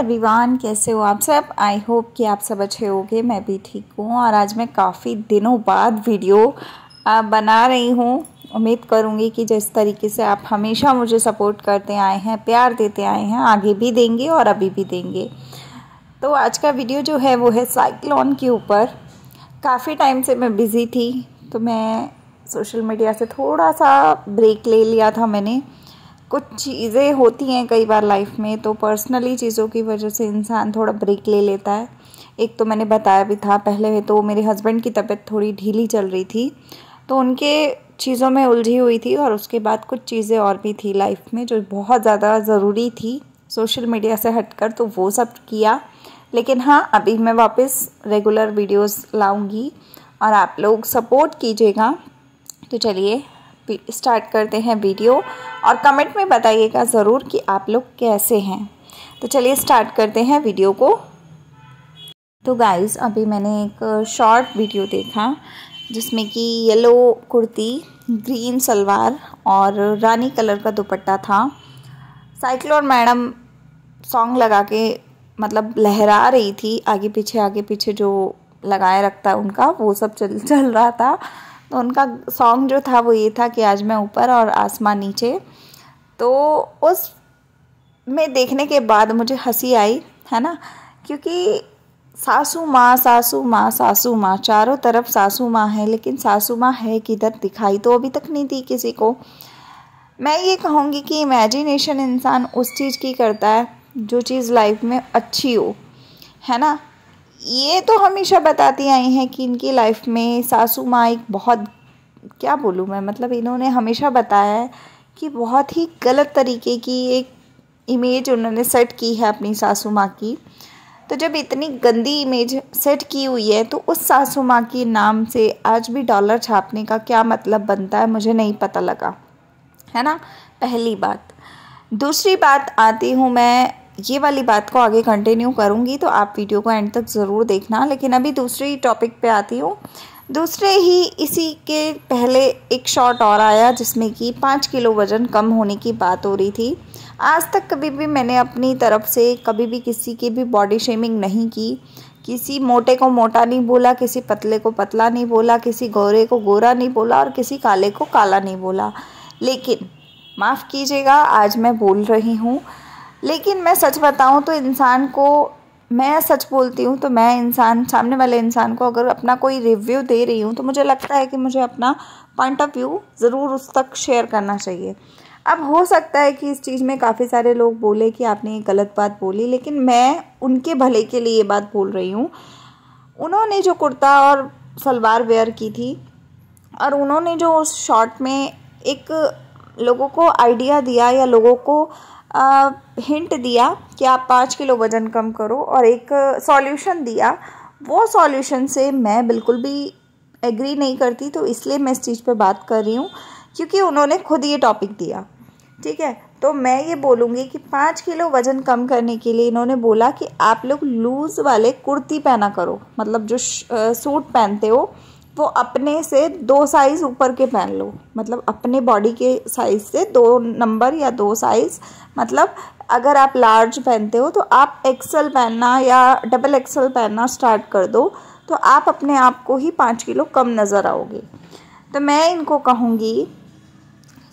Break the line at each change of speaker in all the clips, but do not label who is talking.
Everyone कैसे हो आप सब? आई होप कि आप सब अच्छे होंगे, मैं भी ठीक हूँ और आज मैं काफ़ी दिनों बाद वीडियो बना रही हूँ। उम्मीद करूँगी कि जिस तरीके से आप हमेशा मुझे सपोर्ट करते आए हैं, प्यार देते आए हैं, आगे भी देंगे और अभी भी देंगे। तो आज का वीडियो जो है वो है साइक्लोन के ऊपर। काफ़ी टाइम से मैं बिज़ी थी तो मैं सोशल मीडिया से थोड़ा सा ब्रेक ले लिया था मैंने। कुछ चीज़ें होती हैं कई बार लाइफ में तो पर्सनली चीज़ों की वजह से इंसान थोड़ा ब्रेक ले लेता है। एक तो मैंने बताया भी था, पहले तो मेरे हस्बैंड की तबीयत थोड़ी ढीली चल रही थी तो उनके चीज़ों में उलझी हुई थी और उसके बाद कुछ चीज़ें और भी थी लाइफ में जो बहुत ज़्यादा ज़रूरी थी। सोशल मीडिया से हटकर तो वो सब किया, लेकिन हाँ अभी मैं वापस रेगुलर वीडियोस लाऊँगी और आप लोग सपोर्ट कीजिएगा। तो चलिए स्टार्ट करते हैं वीडियो और कमेंट में बताइएगा ज़रूर कि आप लोग कैसे हैं। तो चलिए स्टार्ट करते हैं वीडियो को। तो गाइस अभी मैंने एक शॉर्ट वीडियो देखा, जिसमें कि येलो कुर्ती ग्रीन सलवार और रानी कलर का दुपट्टा था। साइक्लोन मैडम सॉन्ग लगा के मतलब लहरा रही थी, आगे पीछे आगे पीछे जो लगाए रखता है उनका, वो सब चल चल रहा था। तो उनका सॉन्ग जो था वो ये था कि आज मैं ऊपर और आसमान नीचे। तो उस में देखने के बाद मुझे हँसी आई, है ना? क्योंकि सासू माँ सासू माँ सासू माँ, चारों तरफ़ सासू माँ है, लेकिन सासू माँ है किधर दिखाई तो अभी तक नहीं दी किसी को। मैं ये कहूँगी कि इमेजिनेशन इंसान उस चीज़ की करता है, जो चीज़ लाइफ में अच्छी हो, है ना? ये तो हमेशा बताती आई हैं कि इनकी लाइफ में सासू माँ एक बहुत, क्या बोलूँ मैं मतलब इन्होंने हमेशा बताया है कि बहुत ही गलत तरीके की एक इमेज उन्होंने सेट की है अपनी सासू माँ की। तो जब इतनी गंदी इमेज सेट की हुई है तो उस सासू माँ के नाम से आज भी डॉलर छापने का क्या मतलब बनता है, मुझे नहीं पता लगा। है ना? पहली बात। दूसरी बात आती हूँ मैं ये वाली बात को आगे कंटिन्यू करूँगी तो आप वीडियो को एंड तक ज़रूर देखना। लेकिन अभी दूसरी टॉपिक पे आती हूँ। दूसरे ही इसी के पहले एक शॉट और आया, जिसमें कि पाँच किलो वज़न कम होने की बात हो रही थी। आज तक कभी भी मैंने अपनी तरफ़ से कभी भी किसी की भी बॉडी शेमिंग नहीं की। किसी मोटे को मोटा नहीं बोला, किसी पतले को पतला नहीं बोला, किसी गोरे को गोरा नहीं बोला और किसी काले को काला नहीं बोला। लेकिन माफ़ कीजिएगा, आज मैं बोल रही हूँ लेकिन मैं सच बताऊँ तो इंसान को, मैं सच बोलती हूँ तो मैं इंसान, सामने वाले इंसान को अगर अपना कोई रिव्यू दे रही हूँ तो मुझे लगता है कि मुझे अपना पॉइंट ऑफ़ व्यू ज़रूर उस तक शेयर करना चाहिए। अब हो सकता है कि इस चीज़ में काफ़ी सारे लोग बोले कि आपने ये गलत बात बोली, लेकिन मैं उनके भले के लिए ये बात बोल रही हूँ। उन्होंने जो कुर्ता और सलवार वेयर की थी, और उन्होंने जो उस शॉर्ट में एक लोगों को आइडिया दिया या लोगों को हिंट दिया कि आप पाँच किलो वज़न कम करो और एक सॉल्यूशन दिया। वो सॉल्यूशन से मैं बिल्कुल भी एग्री नहीं करती तो इसलिए मैं इस चीज़ पर बात कर रही हूँ, क्योंकि उन्होंने खुद ये टॉपिक दिया। ठीक है? तो मैं ये बोलूँगी कि पाँच किलो वज़न कम करने के लिए इन्होंने बोला कि आप लोग लूज़ वाले कुर्ती पहना करो मतलब जो सूट पहनते हो वो अपने से दो साइज़ ऊपर के पहन लो। मतलब अपने बॉडी के साइज़ से दो नंबर या दो साइज़ मतलब अगर आप लार्ज पहनते हो तो आप एक्सल पहनना या डबल एक्सल पहनना स्टार्ट कर दो तो आप अपने आप को ही पाँच किलो कम नज़र आओगे। तो मैं इनको कहूँगी,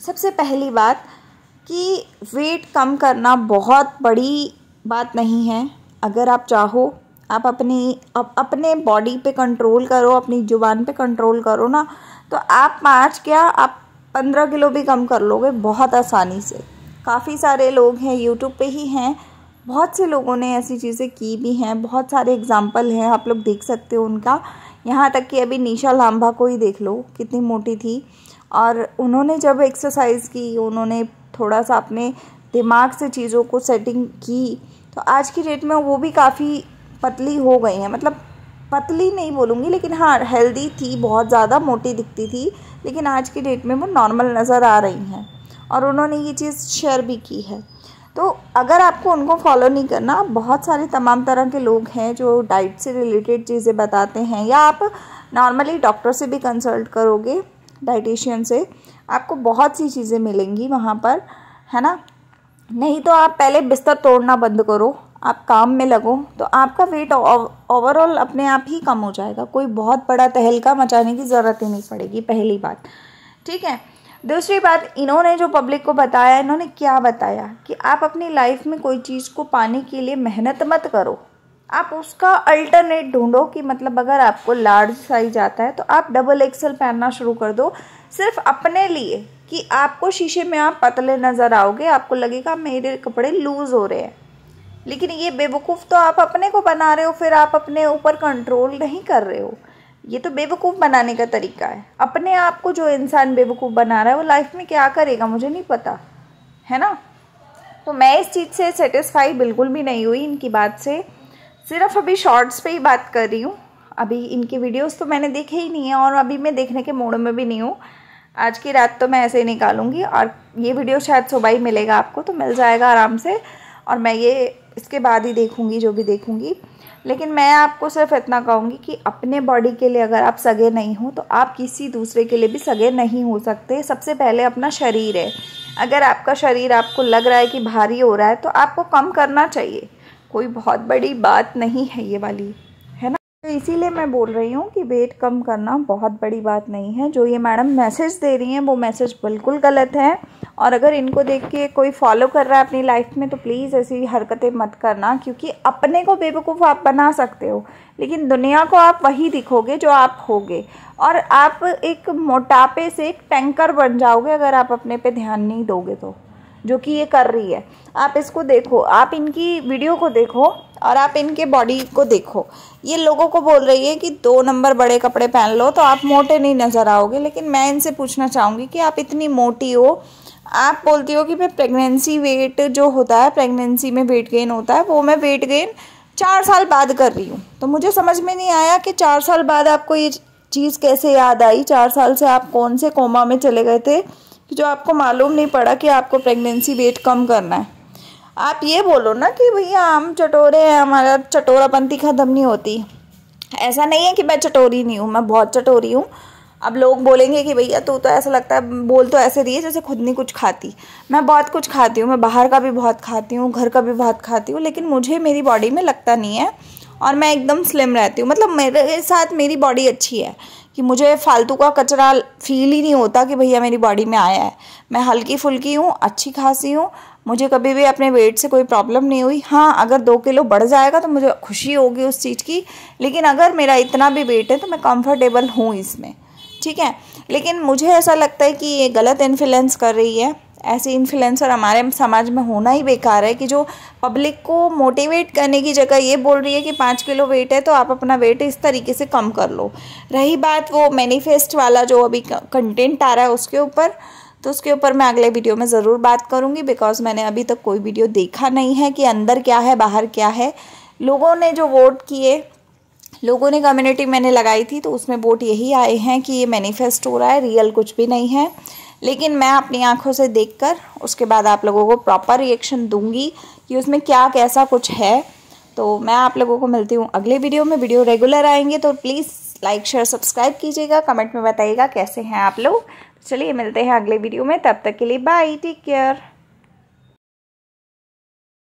सबसे पहली बात कि वेट कम करना बहुत बड़ी बात नहीं है। अगर आप चाहो आप अपनी अप, अपने बॉडी पे कंट्रोल करो अपनी ज़ुबान पे कंट्रोल करो ना तो आप पाँच क्या आप पंद्रह किलो भी कम कर लोगे बहुत आसानी से। काफ़ी सारे लोग हैं यूट्यूब पे ही हैं। बहुत से लोगों ने ऐसी चीज़ें की भी हैं। बहुत सारे एग्ज़ाम्पल हैं आप लोग देख सकते हो उनका। यहाँ तक कि अभी निशा लांबा को ही देख लो कितनी मोटी थी। और उन्होंने जब एक्सरसाइज की उन्होंने थोड़ा सा अपने दिमाग से चीज़ों को सेटिंग की तो आज की डेट में वो भी काफ़ी पतली हो गई हैं। मतलब पतली नहीं बोलूँगी, लेकिन हाँ हेल्दी थी, बहुत ज़्यादा मोटी दिखती थी, लेकिन आज की डेट में वो नॉर्मल नज़र आ रही हैं और उन्होंने ये चीज़ शेयर भी की है। तो अगर आपको उनको फॉलो नहीं करना, बहुत सारे तमाम तरह के लोग हैं जो डाइट से रिलेटेड चीज़ें बताते हैं, या आप नॉर्मली डॉक्टर से भी कंसल्ट करोगे डाइटिशियन से, आपको बहुत सी चीज़ें मिलेंगी वहाँ पर, है ना? नहीं तो आप पहले बिस्तर तोड़ना बंद करो आप काम में लगो तो आपका वेट ओवरऑल अपने आप ही कम हो जाएगा। कोई बहुत बड़ा तहलका मचाने की ज़रूरत ही नहीं पड़ेगी, पहली बात। ठीक है? दूसरी बात, इन्होंने जो पब्लिक को बताया, इन्होंने क्या बताया? कि आप अपनी लाइफ में कोई चीज़ को पाने के लिए मेहनत मत करो। आप उसका अल्टरनेट ढूंढो कि मतलब अगर आपको लार्ज साइज़ आता है तो आप डबल एक्सल पहनना शुरू कर दो। सिर्फ़ अपने लिए कि आपको शीशे में आप पतले नज़र आओगे, आपको लगेगा मेरे कपड़े लूज़ हो रहे हैं। लेकिन ये बेवकूफ़ तो आप अपने को बना रहे हो, फिर आप अपने ऊपर कंट्रोल नहीं कर रहे हो। ये तो बेवकूफ़ बनाने का तरीका है। अपने आप को जो इंसान बेवकूफ़ बना रहा है, वो लाइफ में क्या करेगा, मुझे नहीं पता। है ना? तो मैं इस चीज़ से सेटिस्फाई बिल्कुल भी नहीं हुई इनकी बात से। सिर्फ़ अभी शॉर्ट्स पे ही बात कर रही हूँ। अभी इनके वीडियोस तो मैंने देखे ही नहीं है और अभी मैं देखने के मूड में भी नहीं हूँ। आज की रात तो मैं ऐसे ही निकालूँगी और ये वीडियो शायद सुबह ही मिलेगा आपको तो मिल जाएगा आराम से। और मैं ये इसके बाद ही देखूँगी, जो भी देखूँगी। लेकिन मैं आपको सिर्फ़ इतना कहूँगी कि अपने बॉडी के लिए अगर आप सगे नहीं हो तो आप किसी दूसरे के लिए भी सगे नहीं हो सकते। सबसे पहले अपना शरीर है। अगर आपका शरीर आपको लग रहा है कि भारी हो रहा है तो आपको कम करना चाहिए। कोई बहुत बड़ी बात नहीं है ये वाली। तो इसीलिए मैं बोल रही हूँ कि वेट कम करना बहुत बड़ी बात नहीं है। जो ये मैडम मैसेज दे रही हैं, वो मैसेज बिल्कुल गलत है। और अगर इनको देख के कोई फॉलो कर रहा है अपनी लाइफ में तो प्लीज़ ऐसी हरकतें मत करना, क्योंकि अपने को बेवकूफ़ आप बना सकते हो। लेकिन दुनिया को आप वही दिखोगे जो आप होगे। और आप एक मोटापे से एक टैंकर बन जाओगे अगर आप अपने पे ध्यान नहीं दोगे तो। जो कि ये कर रही है। आप इसको देखो, आप इनकी वीडियो को देखो और आप इनके बॉडी को देखो। ये लोगों को बोल रही है कि दो नंबर बड़े कपड़े पहन लो तो आप मोटे नहीं नज़र आओगे, लेकिन मैं इनसे पूछना चाहूँगी कि आप इतनी मोटी हो, आप बोलती हो कि मैं प्रेगनेंसी वेट जो होता है प्रेगनेंसी में वेट गेन होता है, वो मैं वेट गेन चार साल बाद कर रही हूँ। तो मुझे समझ में नहीं आया कि चार साल बाद आपको ये चीज़ कैसे याद आई, चार साल से आप कौन से कोमा में चले गए थे जो आपको मालूम नहीं पड़ा कि आपको प्रेगनेंसी वेट कम करना है। आप ये बोलो ना कि भैया, हम चटोरे हैं, हमारा चटोरापंथी ख़त्म नहीं होती। ऐसा नहीं है कि मैं चटोरी नहीं हूँ, मैं बहुत चटोरी हूँ। अब लोग बोलेंगे कि भैया, तू तो ऐसा लगता है, बोल तो ऐसे रही जैसे खुद नहीं कुछ खाती। मैं बहुत कुछ खाती हूँ, मैं बाहर का भी बहुत खाती हूँ, घर का भी बहुत खाती हूँ, लेकिन मुझे मेरी बॉडी में लगता नहीं है और मैं एकदम स्लिम रहती हूँ। मतलब मेरे साथ मेरी बॉडी अच्छी है। कि मुझे फालतू का कचरा फील ही नहीं होता कि भैया मेरी बॉडी में आया है। मैं हल्की फुल्की हूँ, अच्छी खासी हूँ, मुझे कभी भी अपने वेट से कोई प्रॉब्लम नहीं हुई। हाँ अगर दो किलो बढ़ जाएगा तो मुझे खुशी होगी उस चीज़ की, लेकिन अगर मेरा इतना भी वेट है तो मैं कंफर्टेबल हूँ इसमें, ठीक है? लेकिन मुझे ऐसा लगता है कि ये गलत इन्फ्लुएंस कर रही है। ऐसे इन्फ्लुएंसर हमारे समाज में होना ही बेकार है कि जो पब्लिक को मोटिवेट करने की जगह ये बोल रही है कि पाँच किलो वेट है तो आप अपना वेट इस तरीके से कम कर लो। रही बात वो मैनिफेस्ट वाला जो अभी कंटेंट आ रहा है उसके ऊपर तो उसके ऊपर मैं अगले वीडियो में ज़रूर बात करूँगी बिकॉज़ मैंने अभी तक कोई वीडियो देखा नहीं है कि अंदर क्या है, बाहर क्या है। लोगों ने जो वोट किए, लोगों ने कम्युनिटी मैंने लगाई थी तो उसमें वोट यही आए हैं कि ये मैनिफेस्ट हो रहा है रियल कुछ भी नहीं है। लेकिन मैं अपनी आँखों से देखकर उसके बाद आप लोगों को प्रॉपर रिएक्शन दूँगी कि उसमें क्या कैसा कुछ है। तो मैं आप लोगों को मिलती हूँ अगले वीडियो में। वीडियो रेगुलर आएँगे तो प्लीज़ लाइक शेयर सब्सक्राइब कीजिएगा। कमेंट में बताइएगा कैसे हैं आप लोग। चलिए मिलते हैं अगले वीडियो में। तब तक के लिए बाय टेक केयर